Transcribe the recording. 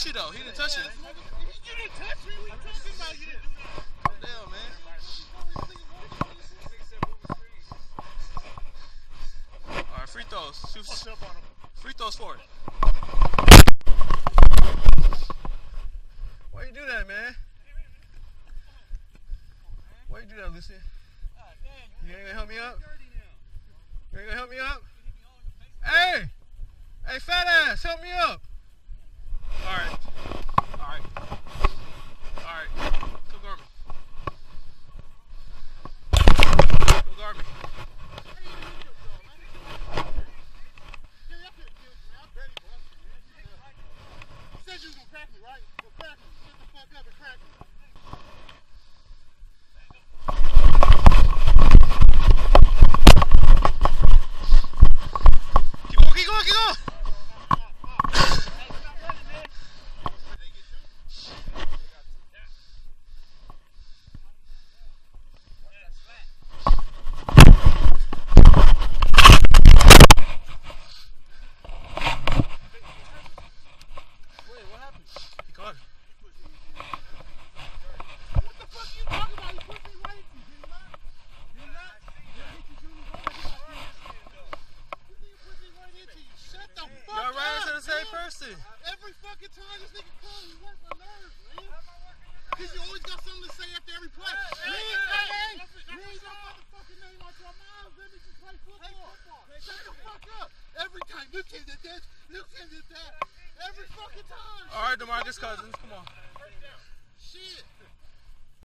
touching. You didn't touch me. What you talking about? You didn't do that. Damn, man. All right, free throws. Shoot, Fucked up on him. free throws for it. Why you do that, man? Why you do that, Lucian? You ain't gonna help me up? You ain't gonna help me up? Hey! Hey, fat ass, help me up! Alright. Alright. Alright. Go guard me. Go guard me. You said you was gonna crack me, right? Go crack me. Shut the fuck up and crack me. Keep going, keep going, keep going! Wait, what happened? He caught it. What the fuck you talking about? You pushed me right into you, did you not? Did you not? Did I hit you, Junior? What did I do? You think you pushed me right into you? Shut the fuck Y'all up, ran into the same man. Person. Every fucking time this nigga calls, you work my nerves, man. Cause you always got something to say after every play. You ain't got name. You ain't got motherfucking name out your mouth. Let me just play football. Shut the fuck up. Every time. Luke did this. Luke did that. Every fucking time. All right, Demarcus Cousins, come on.